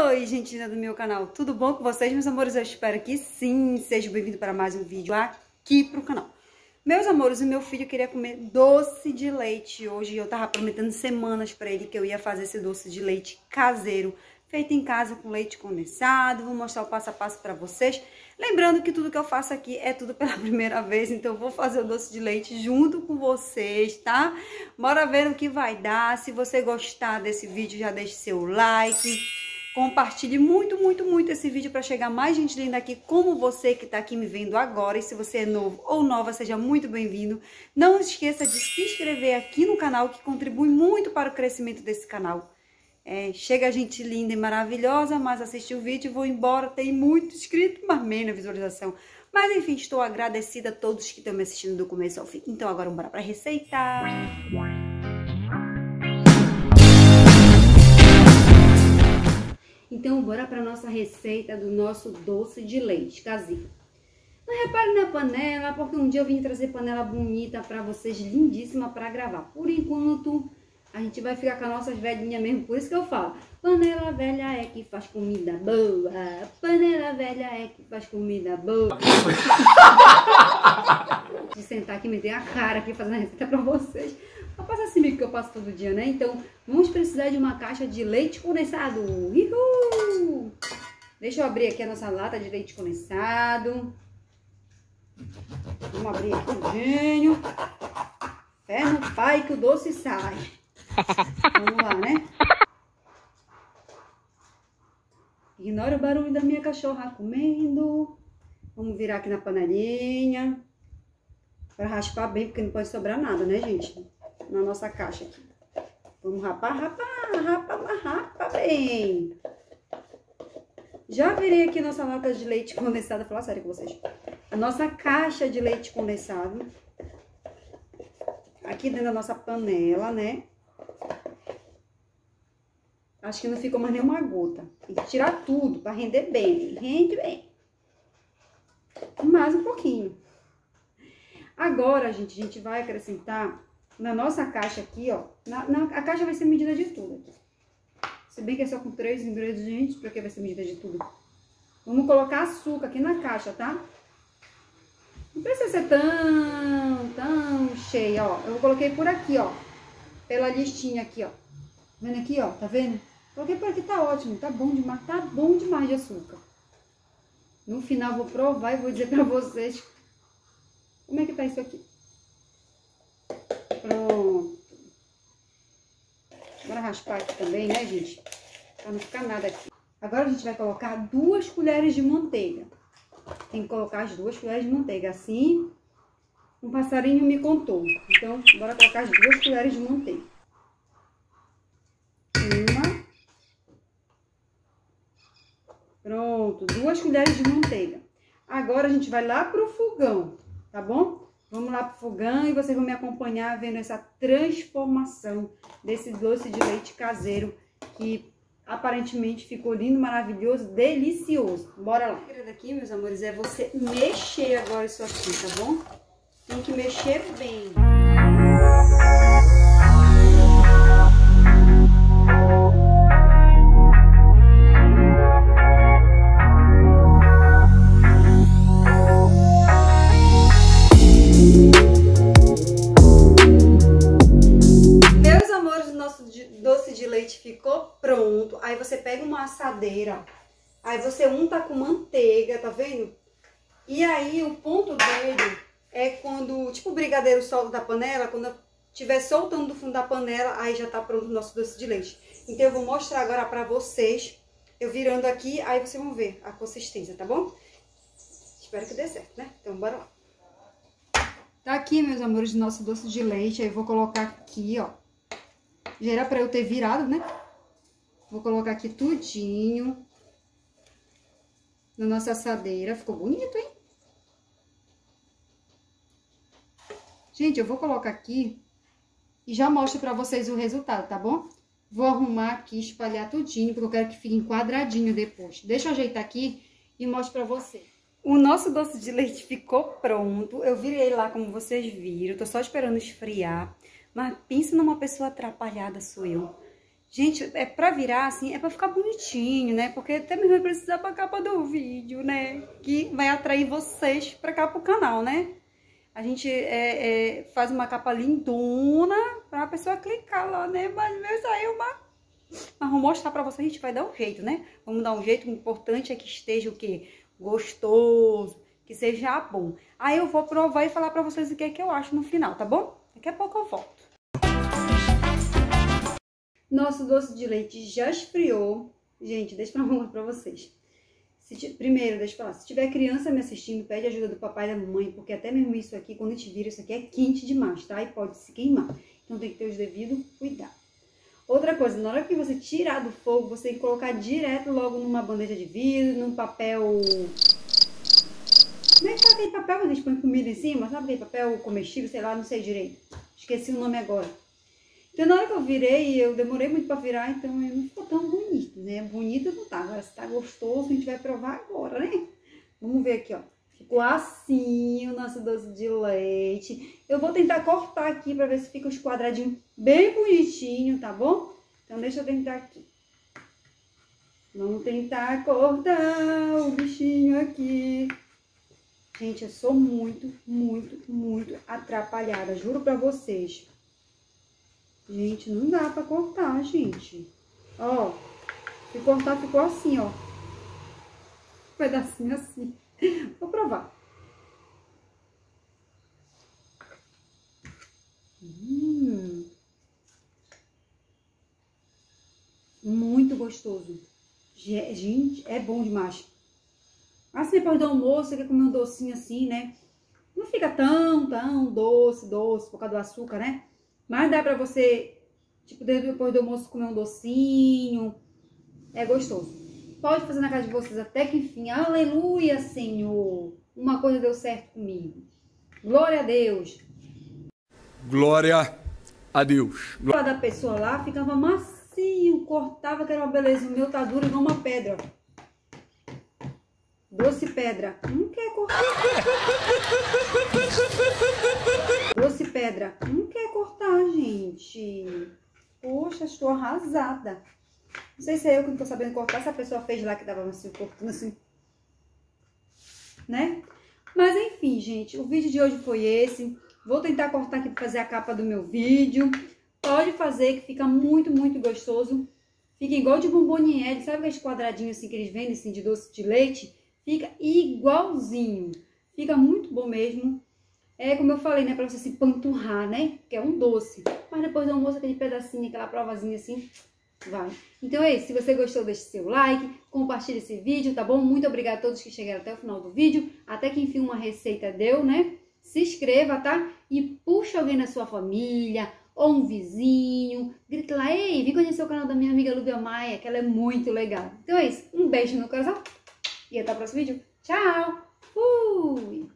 Oi, gentina do meu canal, tudo bom com vocês, meus amores? Eu espero que sim, sejam bem-vindos para mais um vídeo aqui pro canal. Meus amores, o meu filho queria comer doce de leite hoje, eu tava prometendo semanas para ele que eu ia fazer esse doce de leite caseiro, feito em casa com leite condensado, vou mostrar o passo a passo para vocês. Lembrando que tudo que eu faço aqui é tudo pela primeira vez, então eu vou fazer o doce de leite junto com vocês, tá? Bora ver o que vai dar, se você gostar desse vídeo já deixe seu like, compartilhe muito, muito, muito esse vídeo para chegar mais gente linda aqui como você que está aqui me vendo agora. E se você é novo ou nova, seja muito bem-vindo. Não esqueça de se inscrever aqui no canal que contribui muito para o crescimento desse canal. É, chega gente linda e maravilhosa, mas assisti o vídeo e vou embora. Tem muito inscrito, mas menos visualização. Mas enfim, estou agradecida a todos que estão me assistindo do começo ao fim. Então agora bora para receita. Então bora para nossa receita do nosso doce de leite caseiro. Não repare na panela, porque um dia eu vim trazer panela bonita para vocês, lindíssima para gravar. Por enquanto, a gente vai ficar com as nossas velhinhas mesmo, por isso que eu falo. Panela velha é que faz comida boa. Panela velha é que faz comida boa. De sentar aqui, meter a cara aqui, fazendo a receita pra vocês. Pra passar esse mico que eu passo todo dia, né? Então, vamos precisar de uma caixa de leite condensado. Uhul! Deixa eu abrir aqui a nossa lata de leite condensado. Vamos abrir aqui o gênio. Fé no pai que o doce sai. Vamos lá, né? Ignora o barulho da minha cachorra comendo. Vamos virar aqui na panelinha. Para raspar bem, porque não pode sobrar nada, né, gente? Na nossa caixa aqui. Vamos rapar, rapar, rapar, rapar bem. Já virei aqui nossa lata de leite condensado. Vou falar sério com vocês. A nossa caixa de leite condensado. Aqui dentro da nossa panela, né? Acho que não ficou mais nenhuma gota. Tem que tirar tudo para render bem. Rende bem. Mais um pouquinho. Agora, gente, a gente vai acrescentar na nossa caixa aqui, ó. Na, na, a caixa vai ser medida de tudo. Se bem que é só com três ingredientes, porque vai ser medida de tudo. Vamos colocar açúcar aqui na caixa, tá? Não precisa ser tão, tão cheia, ó. Eu coloquei por aqui, ó. Pela listinha aqui, ó. Vendo aqui, ó, tá vendo? Coloquei por aqui, tá ótimo, tá bom demais, tá bom demais de açúcar. No final vou provar e vou dizer pra vocês como é que tá isso aqui. Pronto. Bora raspar aqui também, né, gente? Pra não ficar nada aqui. Agora a gente vai colocar duas colheres de manteiga. Tem que colocar as duas colheres de manteiga, assim um passarinho me contou. Então, bora colocar as duas colheres de manteiga. Uma. Pronto, duas colheres de manteiga. Agora a gente vai lá pro fogão, tá bom? Vamos lá pro fogão e vocês vão me acompanhar vendo essa transformação desse doce de leite caseiro que aparentemente ficou lindo, maravilhoso, delicioso. Bora lá. O aqui, meus amores, é você mexer agora isso aqui, tá bom? Tem que mexer bem. Leite ficou pronto. Aí você pega uma assadeira, aí você unta com manteiga, tá vendo? E aí o ponto dele é quando, tipo o brigadeiro solta da panela, quando estiver soltando do fundo da panela, aí já tá pronto o nosso doce de leite. Então eu vou mostrar agora pra vocês, eu virando aqui, aí vocês vão ver a consistência, tá bom? Espero que dê certo, né? Então bora lá. Tá aqui, meus amores, nosso doce de leite, aí eu vou colocar aqui, ó. Já era pra eu ter virado, né? Vou colocar aqui tudinho na nossa assadeira. Ficou bonito, hein? Gente, eu vou colocar aqui e já mostro pra vocês o resultado, tá bom? Vou arrumar aqui, espalhar tudinho, porque eu quero que fique enquadradinho depois. Deixa eu ajeitar aqui e mostro pra vocês. O nosso doce de leite ficou pronto. Eu virei lá como vocês viram. Tô só esperando esfriar. Mas pensa numa pessoa atrapalhada, sou eu. Gente, é pra virar assim, é pra ficar bonitinho, né? Porque até mesmo vai precisar pra capa do vídeo, né? Que vai atrair vocês pra cá pro canal, né? A gente é, é, faz uma capa lindona pra pessoa clicar lá, né? Mas meu saiu uma... Mas vou mostrar pra vocês, a gente vai dar um jeito, né? Vamos dar um jeito, o importante é que esteja o quê? Gostoso, que seja bom. Aí eu vou provar e falar pra vocês o que é que eu acho no final, tá bom? Daqui a pouco eu volto. Nosso doce de leite já esfriou. Gente, deixa eu falar pra vocês. Se, primeiro, deixa eu falar, se tiver criança me assistindo, pede ajuda do papai e da mamãe, porque até mesmo isso aqui, quando a gente vira, isso aqui é quente demais, tá? E pode se queimar. Então tem que ter os devidos cuidado. Outra coisa, na hora que você tirar do fogo, você tem que colocar direto logo numa bandeja de vidro, num papel... Como é que aquele papel que a gente põe comida em cima? Sabe aquele papel comestível, sei lá, não sei direito. Esqueci o nome agora. Então, na hora que eu virei, eu demorei muito para virar, então não ficou tão bonito, né? Bonito não tá. Agora, se tá gostoso, a gente vai provar agora, né? Vamos ver aqui, ó. Ficou assim o nosso doce de leite. Eu vou tentar cortar aqui para ver se fica os quadradinhos bem bonitinho, tá bom? Então, deixa eu tentar aqui. Vamos tentar cortar o bichinho aqui. Gente, eu sou muito, muito, muito atrapalhada, juro pra vocês. Gente, não dá pra cortar, gente. Ó, se cortar ficou assim, ó. Um pedacinho assim. Vou provar. Hum. Muito gostoso. Gente, é bom demais. Assim, depois do almoço, você quer comer um docinho assim, né? Não fica tão, tão doce, doce, por causa do açúcar, né? Mas dá pra você, tipo, depois do almoço comer um docinho. É gostoso. Pode fazer na casa de vocês até que enfim. Aleluia, Senhor. Uma coisa deu certo comigo. Glória a Deus. Glória a Deus. Glória da pessoa lá ficava macio, cortava que era uma beleza. O meu tá duro igual uma pedra. Doce pedra. Não quer cortar. Doce pedra. Não quer cortar, gente. Poxa, estou arrasada. Não sei se é eu que não tô sabendo cortar, se a pessoa fez lá que tava assim, cortando assim. Né? Mas enfim, gente, o vídeo de hoje foi esse. Vou tentar cortar aqui para fazer a capa do meu vídeo. Pode fazer, que fica muito, muito gostoso. Fica igual de bomboniere, sabe aqueles quadradinhos assim que eles vendem assim de doce de leite? Fica igualzinho. Fica muito bom mesmo. É como eu falei, né? Pra você se panturrar, né? Que é um doce. Mas depois do almoço, aquele pedacinho, aquela provazinha assim, vai. Então é isso. Se você gostou, deixe seu like, compartilhe esse vídeo, tá bom? Muito obrigada a todos que chegaram até o final do vídeo. Até que enfim uma receita deu, né? Se inscreva, tá? E puxa alguém na sua família, ou um vizinho. Grita lá, ei, vem conhecer o canal da minha amiga Lúbia Maia, que ela é muito legal. Então é isso. Um beijo no coração. E até o próximo vídeo. Tchau! Fui!